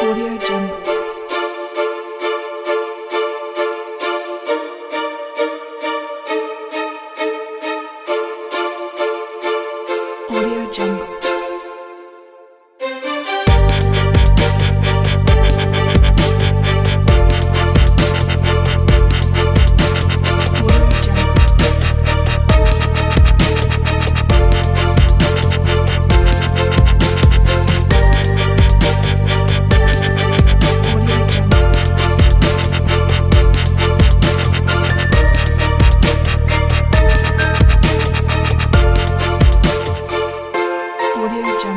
Audio Jungle.